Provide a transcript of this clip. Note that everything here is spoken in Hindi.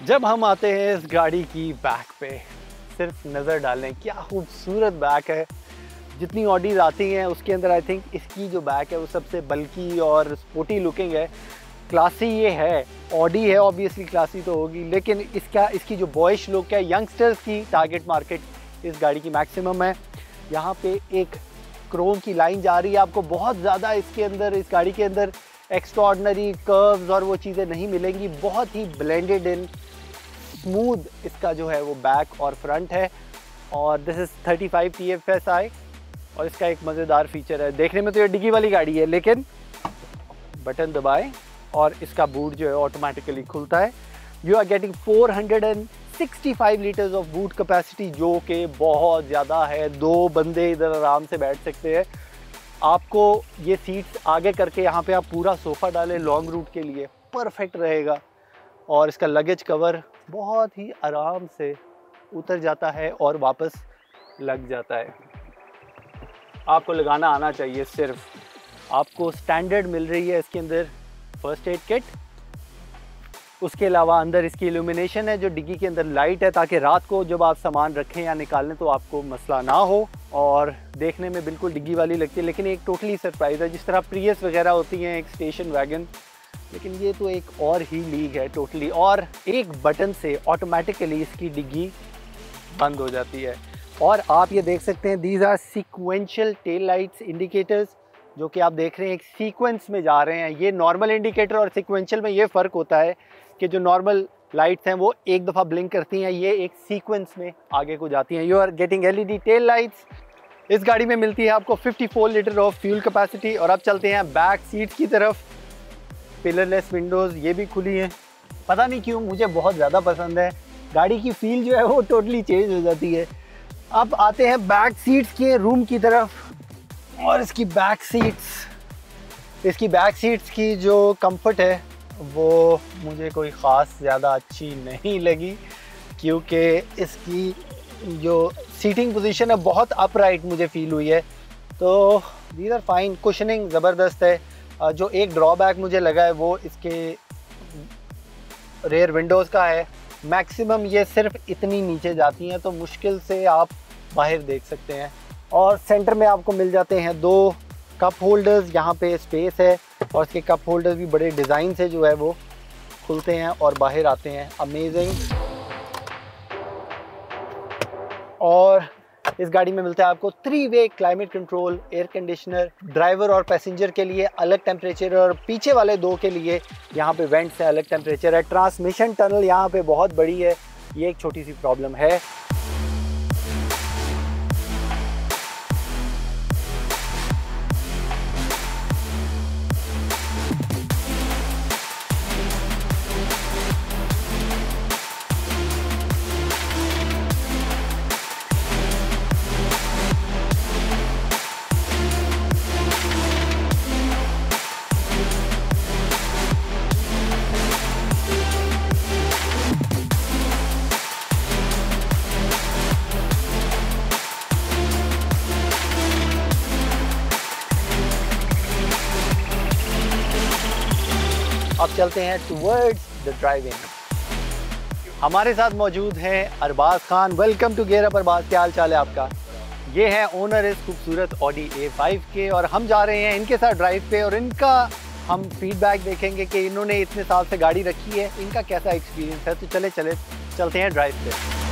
जब हम आते हैं इस गाड़ी की बैक पे, सिर्फ़ नज़र डालें, क्या खूबसूरत बैक है। जितनी ऑडीज आती हैं, उसके अंदर आई थिंक इसकी जो बैक है, वो सबसे बल्कि और स्पोर्टी लुकिंग है। क्लासी ये है ऑडी है ऑब्वियसली क्लासी तो होगी, लेकिन इसका, इसकी जो बॉयश लुक है यंगस्टर्स की टारगेट मार्केट इस गाड़ी की मैक्सिमम है। यहाँ पे एक क्रोम की लाइन जा रही है, आपको बहुत ज़्यादा इसके अंदर, इस गाड़ी के अंदर एक्स्ट्रॉडनरी कर्व्स और वो चीज़ें नहीं मिलेंगी। बहुत ही ब्लेंडेड इन स्मूथ इसका जो है वो बैक और फ्रंट है। और this is 35 five T F S I और इसका एक मज़ेदार फीचर है। देखने में तो ये डिग्गी वाली गाड़ी है, लेकिन बटन दबाए और इसका बूट जो है ऑटोमेटिकली खुलता है। You are getting 465 litres of boot capacity जो कि बहुत ज़्यादा है। दो बंदे इधर आराम से बैठ सकते हैं। आपको ये सीट्स आगे करके यहाँ पे आप पूरा सोफ़ा डालें लॉन्ग रूट के लिए। परफेक्ट रहेगा। और इसका लगेज कवर बहुत ही आराम से उतर जाता है और वापस लग जाता है। आपको लगाना आना चाहिए सिर्फ़। आपको स्टैंडर्ड मिल रही है इसके अंदर फ़र्स्ट एड किट उसके अलावा अंदर इसकी इल्यूमिनेशन है जो डिग्गी के अंदर लाइट है ताकि रात को जब आप सामान रखें या निकालें तो आपको मसला ना हो। और देखने में बिल्कुल डिग्गी वाली लगती है, लेकिन एक टोटली सरप्राइज़ है। जिस तरह प्रियस वगैरह होती हैं, एक स्टेशन वैगन लेकिन ये तो एक और ही लीग है टोटली, और एक बटन से ऑटोमेटिकली इसकी डिग्गी बंद हो जाती है। और आप ये देख सकते हैं these are sequential tail lights indicators जो कि आप देख रहे हैं, एक सीक्वेंस में जा रहे हैं। ये नॉर्मल इंडिकेटर और सिक्वेंशियल में ये फ़र्क होता है कि जो नॉर्मल लाइट्स हैं, वो एक दफ़ा ब्लिंक करती हैं, ये एक सीक्वेंस में आगे को जाती हैं। You are getting LED tail lights इस गाड़ी में मिलती है आपको 54 लीटर ऑफ़ फ्यूल कैपेसिटी और अब चलते हैं बैक सीट की तरफ़। पिलरलेस विंडोज़ ये भी खुली हैं। पता नहीं क्यों, मुझे बहुत ज़्यादा पसंद है। गाड़ी की फील जो है वो टोटली चेंज हो जाती है। अब आते हैं बैक सीट्स के रूम की तरफ़। और इसकी बैक सीट्स इसकी बैक सीट्स की जो कंफर्ट है, वो मुझे कोई ख़ास ज़्यादा अच्छी नहीं लगी। क्योंकि इसकी जो सीटिंग पोजीशन है, बहुत अपराइट मुझे फील हुई है। तो दीज आर फाइन कुशनिंग ज़बरदस्त है। जो एक ड्रॉबैक मुझे लगा है वो इसके रेयर विंडोज़ का है। मैक्सिमम ये सिर्फ़ इतनी नीचे जाती हैं तो मुश्किल से आप बाहर देख सकते हैं। और सेंटर में आपको मिल जाते हैं दो कप होल्डर्स यहाँ पे स्पेस है और इसके कप होल्डर्स भी बड़े डिज़ाइन से जो है वो खुलते हैं और बाहर आते हैं। अमेजिंग और इस गाड़ी में मिलता है आपको three way climate control air conditioner driver और पैसेंजर के लिए अलग टेम्परेचर और पीछे वाले दो के लिए यहाँ पे वेंट से अलग टेम्परेचर है। ट्रांसमिशन टनल यहाँ पे बहुत बड़ी है। ये एक छोटी सी प्रॉब्लम है। अब चलते हैं टूवर्ड्स द ड्राइविंग हमारे साथ मौजूद हैं Arbaz Khan. Welcome to gear Arbaz, क्या हाल चाल है आपका? ये है ओनर इस खूबसूरत ऑडी ए फाइव के और हम जा रहे हैं इनके साथ ड्राइव पे और इनका हम फीडबैक देखेंगे कि इन्होंने इतने साल से गाड़ी रखी है। इनका कैसा एक्सपीरियंस है? तो चले चले, चलते हैं ड्राइव पे।